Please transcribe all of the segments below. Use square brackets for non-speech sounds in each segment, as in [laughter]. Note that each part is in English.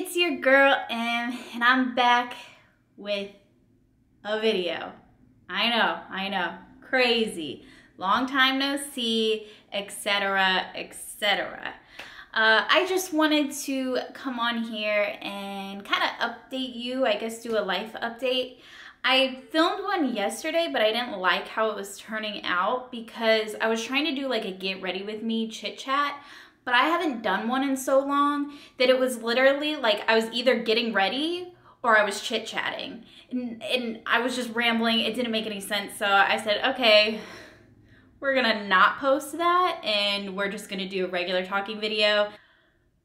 it's your girl Em, and I'm back with a video. I know, I know, crazy. Long time no see, etc., etc. Uh, I just wanted to come on here and kind of update you, I guess do a life update. I filmed one yesterday, but I didn't like how it was turning out because I was trying to do like a get ready with me chit chat, but I haven't done one in so long that it was literally like I was either getting ready or I was chit chatting. And, and I was just rambling. It didn't make any sense. So I said, okay, we're gonna not post that and we're just gonna do a regular talking video.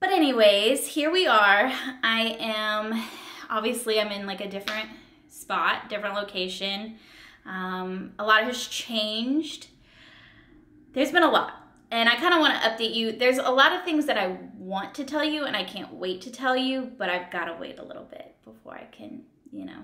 But anyways, here we are. I am, obviously I'm in like a different spot, different location. Um, a lot has changed. There's been a lot and I kind of want to update you. There's a lot of things that I want to tell you and I can't wait to tell you, but I've got to wait a little bit before I can, you know,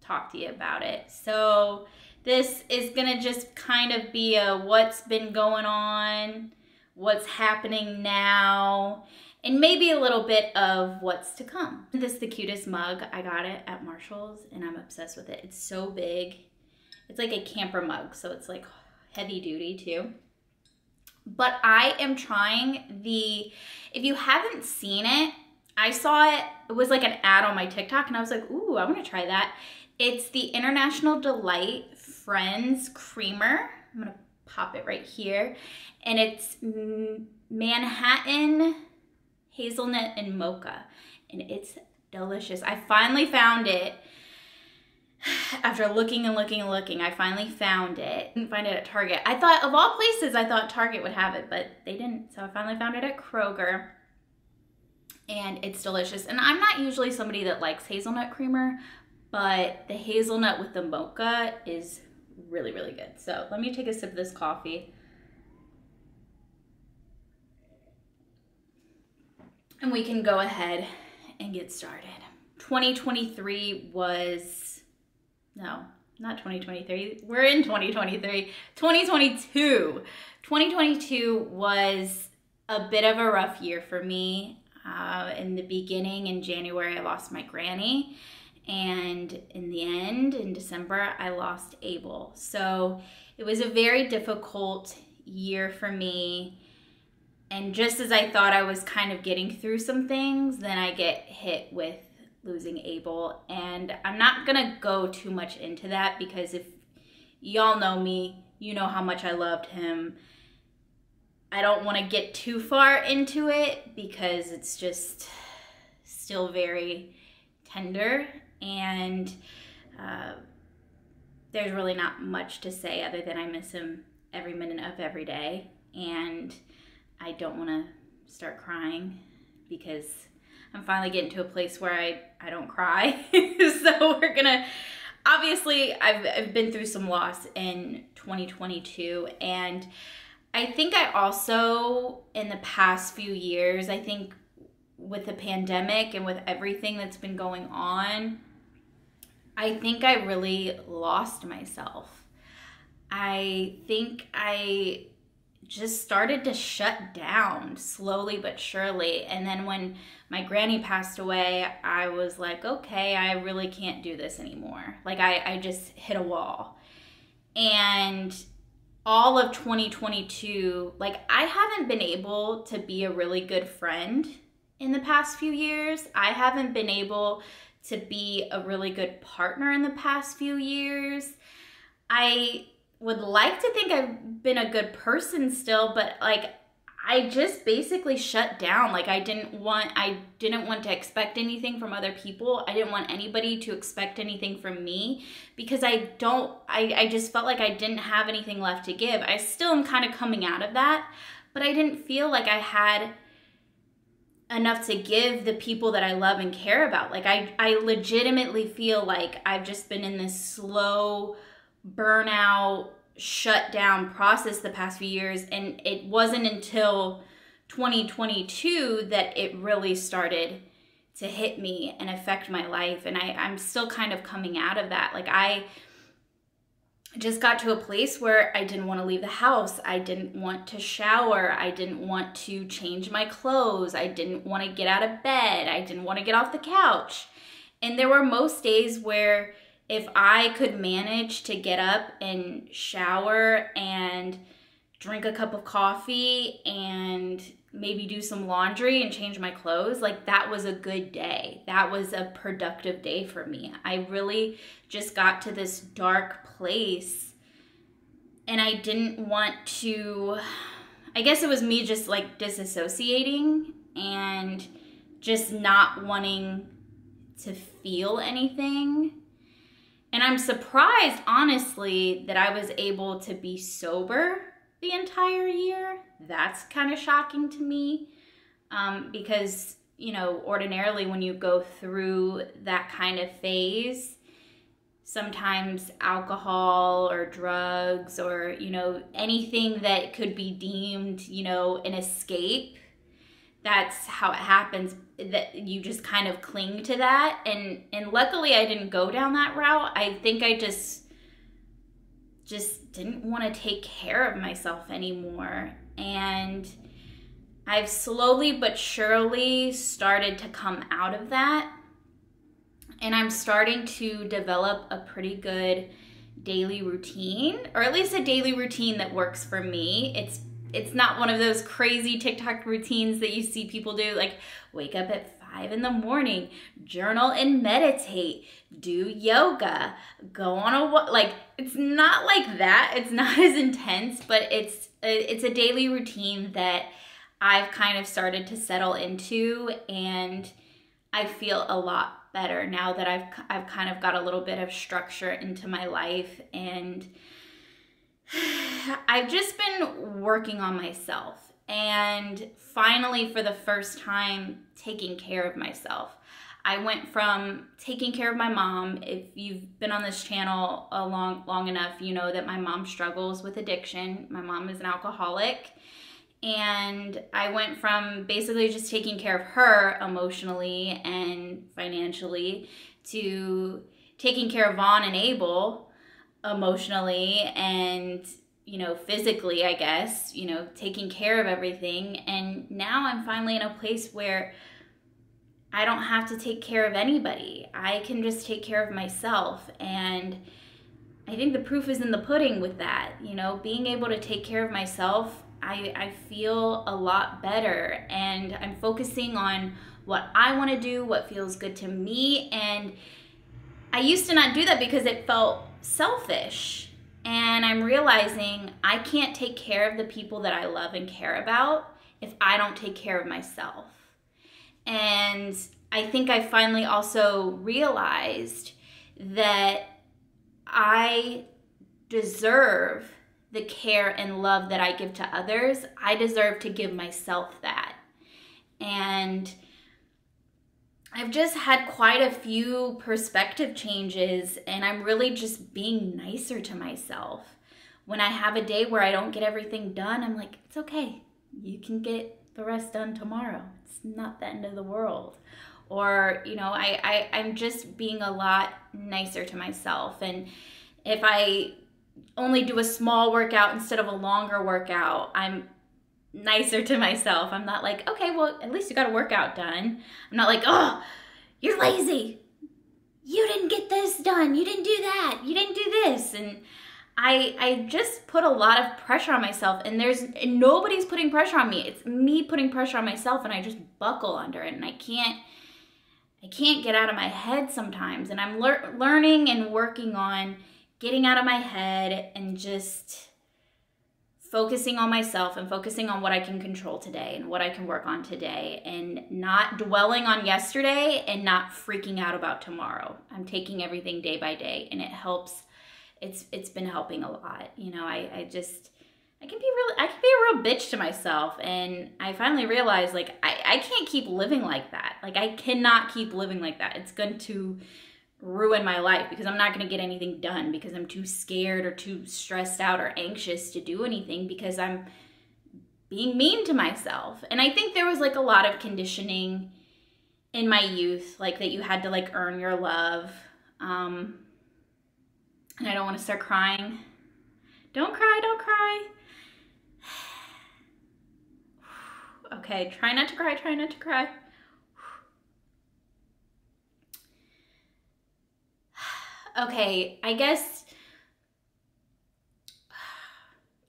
talk to you about it. So this is going to just kind of be a what's been going on, what's happening now, and maybe a little bit of what's to come. This is the cutest mug. I got it at Marshall's and I'm obsessed with it. It's so big. It's like a camper mug, so it's like heavy duty too but I am trying the, if you haven't seen it, I saw it, it was like an ad on my TikTok and I was like, ooh, I wanna try that. It's the International Delight Friends Creamer. I'm gonna pop it right here. And it's Manhattan hazelnut and mocha. And it's delicious. I finally found it after looking and looking and looking, I finally found it. Didn't find it at Target. I thought, of all places, I thought Target would have it, but they didn't. So I finally found it at Kroger. And it's delicious. And I'm not usually somebody that likes hazelnut creamer, but the hazelnut with the mocha is really, really good. So let me take a sip of this coffee. And we can go ahead and get started. 2023 was no, not 2023. We're in 2023. 2022. 2022 was a bit of a rough year for me. Uh, in the beginning, in January, I lost my granny. And in the end, in December, I lost Abel. So it was a very difficult year for me. And just as I thought I was kind of getting through some things, then I get hit with losing Abel. And I'm not gonna go too much into that because if y'all know me, you know how much I loved him. I don't want to get too far into it because it's just still very tender and uh, there's really not much to say other than I miss him every minute of every day and I don't want to start crying because I'm finally getting to a place where I, I don't cry. [laughs] so we're gonna, obviously I've, I've been through some loss in 2022 and I think I also, in the past few years, I think with the pandemic and with everything that's been going on, I think I really lost myself. I think I just started to shut down slowly but surely. And then when my granny passed away, I was like, okay, I really can't do this anymore. Like, I, I just hit a wall. And all of 2022, like, I haven't been able to be a really good friend in the past few years. I haven't been able to be a really good partner in the past few years. I would like to think I've been a good person still, but like I just basically shut down. Like I didn't want I didn't want to expect anything from other people. I didn't want anybody to expect anything from me because I don't I, I just felt like I didn't have anything left to give. I still am kind of coming out of that, but I didn't feel like I had enough to give the people that I love and care about. Like I I legitimately feel like I've just been in this slow burnout shut down process the past few years and it wasn't until 2022 that it really started to hit me and affect my life and I, i'm still kind of coming out of that like i just got to a place where I didn't want to leave the house. I didn't want to shower. I didn't want to change my clothes. I didn't want to get out of bed. I didn't want to get off the couch. And there were most days where if I could manage to get up and shower and drink a cup of coffee and maybe do some laundry and change my clothes, like that was a good day. That was a productive day for me. I really just got to this dark place and I didn't want to I guess it was me just like disassociating and just not wanting to feel anything. And I'm surprised, honestly, that I was able to be sober the entire year. That's kind of shocking to me um, because, you know, ordinarily when you go through that kind of phase, sometimes alcohol or drugs or, you know, anything that could be deemed, you know, an escape that's how it happens that you just kind of cling to that and and luckily I didn't go down that route. I think I just just didn't want to take care of myself anymore and I've slowly but surely started to come out of that and I'm starting to develop a pretty good daily routine or at least a daily routine that works for me. It's it's not one of those crazy TikTok routines that you see people do, like wake up at five in the morning, journal and meditate, do yoga, go on a walk. Like it's not like that. It's not [laughs] as intense, but it's uh, it's a daily routine that I've kind of started to settle into, and I feel a lot better now that I've I've kind of got a little bit of structure into my life and [sighs] I've just been working on myself and finally, for the first time, taking care of myself. I went from taking care of my mom. If you've been on this channel a long, long enough, you know that my mom struggles with addiction. My mom is an alcoholic. And I went from basically just taking care of her emotionally and financially to taking care of Von and Abel emotionally and you know physically i guess you know taking care of everything. And now i'm finally in a place where i don't have to take care of anybody. I can just take care of myself. And i think the proof is in the pudding with that. You know being able to take care of myself i i feel a lot better. And i'm focusing on what i want to do what feels good to me. And i used to not do that because it felt selfish. And I'm realizing I can't take care of the people that I love and care about if I don't take care of myself. And I think I finally also realized that I deserve the care and love that I give to others. I deserve to give myself that. And I've just had quite a few perspective changes, and I'm really just being nicer to myself. When I have a day where I don't get everything done, I'm like, it's okay. You can get the rest done tomorrow. It's not the end of the world. Or, you know, I, I, I'm just being a lot nicer to myself. And if I only do a small workout instead of a longer workout, I'm nicer to myself. I'm not like, okay, well, at least you got a workout done. I'm not like, oh, you're lazy. You didn't get this done. You didn't do that. You didn't do this. And I I just put a lot of pressure on myself and there's and nobody's putting pressure on me. It's me putting pressure on myself and I just buckle under it and I can't I can't get out of my head sometimes and I'm lear- learning and working on getting out of my head and just focusing on myself and focusing on what I can control today and what I can work on today and not dwelling on yesterday and not freaking out about tomorrow. I'm taking everything day by day and it helps it's it's been helping a lot. You know, I, I just I can be real I can be a real bitch to myself and I finally realized like I, I can't keep living like that. Like I cannot keep living like that. It's going to ruin my life because I'm not going to get anything done because I'm too scared or too stressed out or anxious to do anything because I'm being mean to myself. And I think there was like a lot of conditioning in my youth, like that you had to like earn your love. Um, And I don't want to start crying. Don't cry, don't cry. [sighs] Okay, try not to cry, try not to cry. Okay, I guess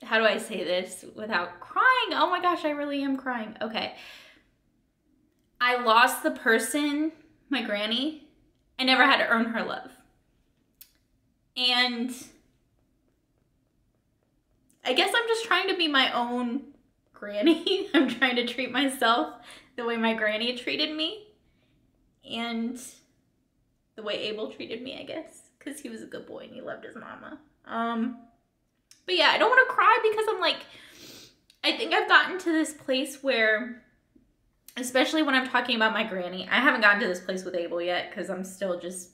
how do I say this without crying? Oh my gosh, I really am crying. Okay. I lost the person, my granny. I never had to earn her love. And I guess I'm just trying to be my own granny. [laughs] I'm trying to treat myself the way my granny treated me. And the way Abel treated me, I guess. Because he was a good boy and he loved his mama. Um, but yeah, I don't want to cry because I'm like, I think I've gotten to this place where, especially when I'm talking about my granny, I haven't gotten to this place with Abel yet because I'm still just,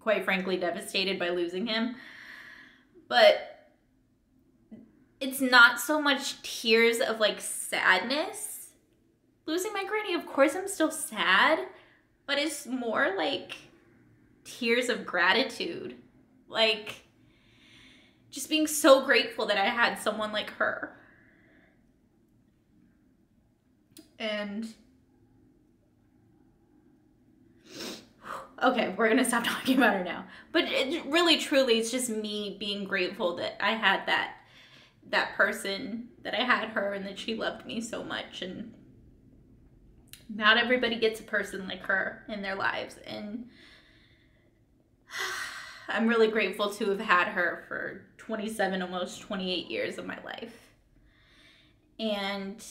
quite frankly, devastated by losing him. But it's not so much tears of like sadness. Losing my granny, of course, I'm still sad, but it's more like tears of gratitude. Like, just being so grateful that I had someone like her. And [sighs] okay, we're gonna stop [laughs] talking about her now. But it really, truly, it's just me being grateful that I had that that person, that I had her, and that she loved me so much. And not everybody gets a person like her in their lives, and I'm really grateful to have had her for 27, almost 28 years of my life. And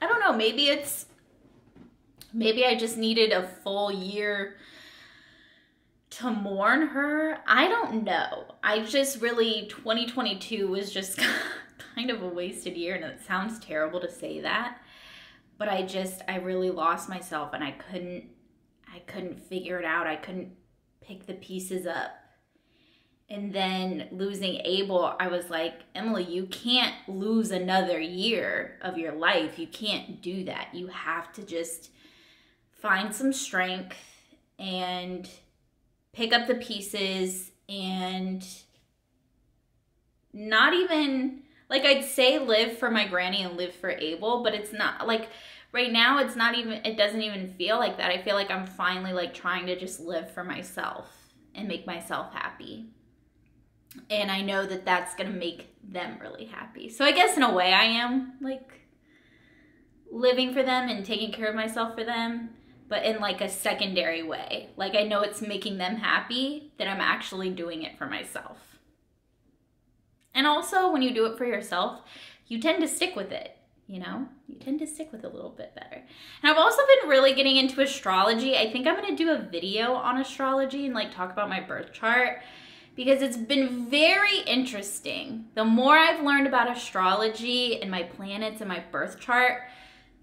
I don't know, maybe it's, maybe I just needed a full year to mourn her. I don't know. I just really, 2022 was just [laughs] kind of a wasted year, and it sounds terrible to say that. But I just, I really lost myself and I couldn't, I couldn't figure it out. I couldn't pick the pieces up and then losing Abel, I was like, Emily, you can't lose another year of your life. You can't do that. You have to just find some strength and pick up the pieces and not even like I'd say live for my granny and live for Abel, but it's not like right now it's not even it doesn't even feel like that. I feel like I'm finally like trying to just live for myself and make myself happy and I know that that's going to make them really happy. So I guess in a way I am like living for them and taking care of myself for them, but in like a secondary way. Like I know it's making them happy that I'm actually doing it for myself. And also when you do it for yourself, you tend to stick with it, you know? You tend to stick with it a little bit better. And I've also been really getting into astrology. I think I'm to do a video on astrology and like talk about my birth chart because it's been very interesting. The more I've learned about astrology and my planets and my birth chart,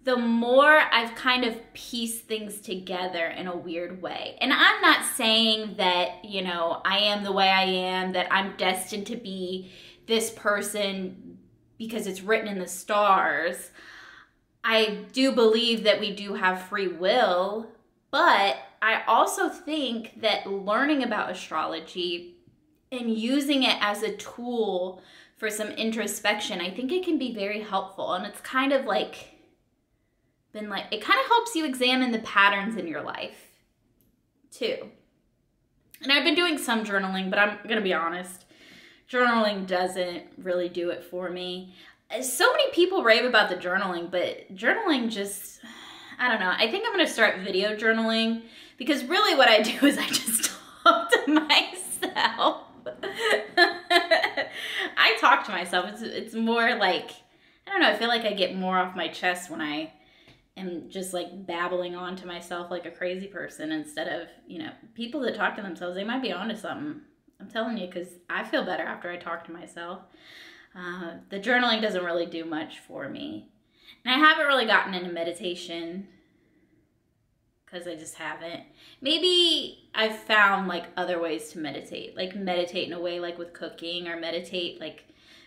the more I've kind of pieced things together in a weird way. And I'm not saying that, you know, I am the way I am, that I'm destined to be this person because it's written in the stars. I do believe that we do have free will, but I also think that learning about astrology and using it as a tool for some introspection, I think it can be very helpful. And it's kind of like, been like, it kind of helps you examine the patterns in your life too. And I've been doing some journaling, but I'm going to be honest, journaling doesn't really do it for me. Uh, so many people rave about the journaling, but journaling just, I don't know. I think I'm going to start video journaling because really what I do is I just [laughs] talk to myself. [laughs] I talk to myself. It's it's more like I don't know. I feel like I get more off my chest when I am just like babbling on to myself like a crazy person instead of you know people that talk to themselves. They might be onto something. I'm telling you because I feel better after I talk to myself. Uh, the journaling doesn't really do much for me, and I haven't really gotten into meditation because I just haven't. Maybe I've found like other ways to meditate, like meditate in a way like with cooking or meditate like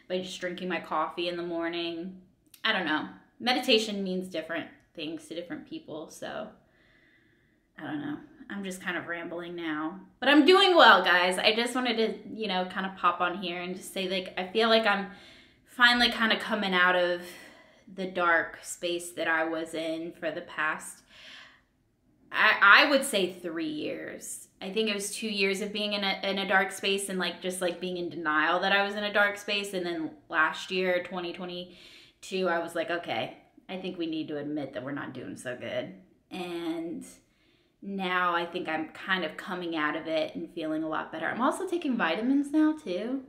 by just drinking my coffee in the morning. I don't know. Meditation means different things to different people, so I don't know. I'm just kind of rambling now. But I'm doing well, guys. I just wanted to, you know, kind of pop on here and just say, like, I feel like I'm finally kind of coming out of the dark space that I was in for the past, I, I would say three years. I think it was two years of being in a, in a dark space and like just like being in denial that I was in a dark space. And then last year, 2022, I was like, okay, I think we need to admit that we're not doing so good. And now I think I'm kind of coming out of it and feeling a lot better. I'm also taking vitamins now too.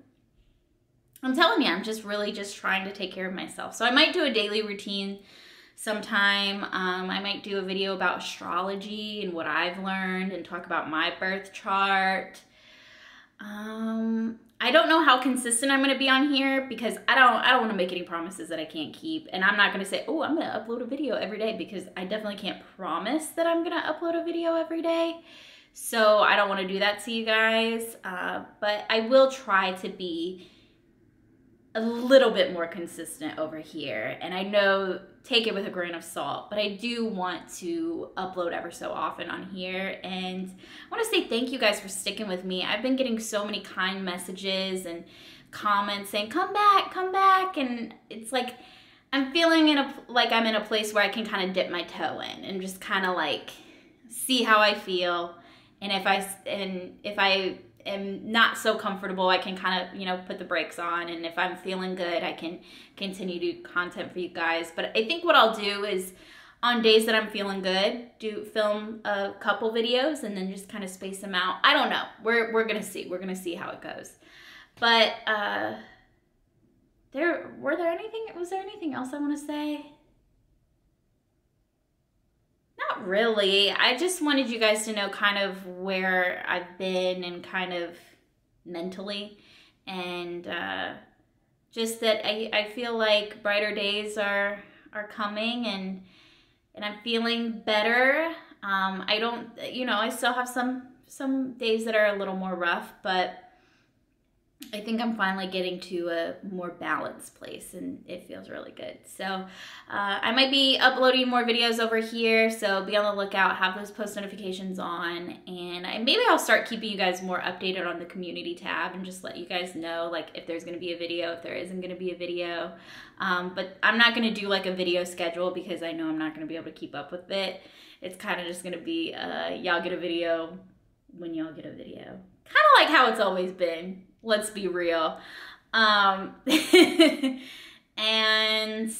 I'm telling you, I'm just really just trying to take care of myself. So I might do a daily routine sometime. Um, I might do a video about astrology and what I've learned and talk about my birth chart. Um, I don't know how consistent I'm to be on here because I don't I don't want to make any promises that I can't keep and I'm not to say, "Oh, I'm to upload a video every day" because I definitely can't promise that I'm to upload a video every day. So, I don't want to do that to you guys. Uh, but I will try to be a little bit more consistent over here. And I know, take it with a grain of salt, but I do want to upload ever so often on here. And I want to say thank you guys for sticking with me. I've been getting so many kind messages and comments saying, come back, come back. And it's like, I'm feeling in a, like I'm in a place where I can kind of dip my toe in and just kind of like see how I feel. And if I, and if I am not so comfortable, I can kind of, you know, put the brakes on. And if I'm feeling good, I can continue to content for you guys. But I think what I'll do is on days that I'm feeling good, do film a couple videos and then just kind of space them out. I don't know. We're, we're going to see. We're going to see how it goes. But, uh, there, were there anything, was there anything else I want to say? Not really. I just wanted you guys to know kind of where I've been and kind of mentally. And uh, just that I, I feel like brighter days are are coming and and I'm feeling better. Um, I don't, you know, I still have some some days that are a little more rough, but I think I'm finally getting to a more balanced place and it feels really good. So uh, I might be uploading more videos over here. So be on the lookout, have those post notifications on and I, maybe I'll start keeping you guys more updated on the community tab and just let you guys know like if there's to be a video, if there isn't to be a video. Um, but I'm not to do like a video schedule because I know I'm not to be able to keep up with it. It's kind of just to be uh, y'all get a video when y'all get a video. Kind of like how it's always been let's be real. Um, [laughs] and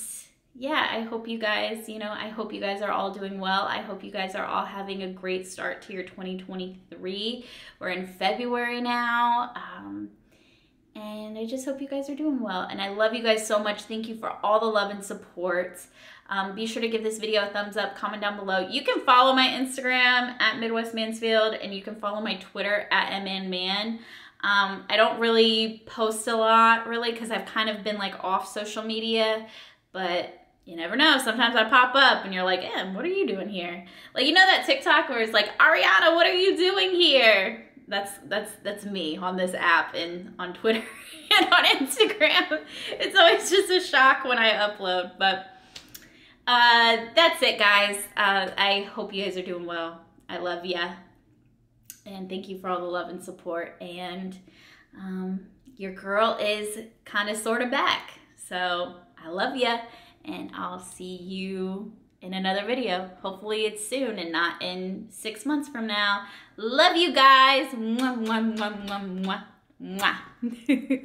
yeah, I hope you guys, you know, I hope you guys are all doing well. I hope you guys are all having a great start to your 2023. We're in February now. Um, and I just hope you guys are doing well. And I love you guys so much. Thank you for all the love and support. Um, be sure to give this video a thumbs up, comment down below. You can follow my Instagram at Midwest Mansfield, and you can follow my Twitter at EmAnnMan. Um, I don't really post a lot really because I've kind of been like off social media, but you never know. Sometimes I pop up and you're like, Em, what are you doing here? Like, you know that TikTok where it's like, Ariana, what are you doing here? That's, that's, that's me on this app and on Twitter [laughs] and on Instagram. It's always just a shock when I upload, but uh, that's it guys. Uh, I hope you guys are doing well. I love ya and thank you for all the love and support. And um, your girl is kind of sort of back. So I love you, and I'll see you in another video. Hopefully it's soon and not in six months from now. Love you guys. Mwah, mwah, mwah, mwah, mwah. mwah. [laughs]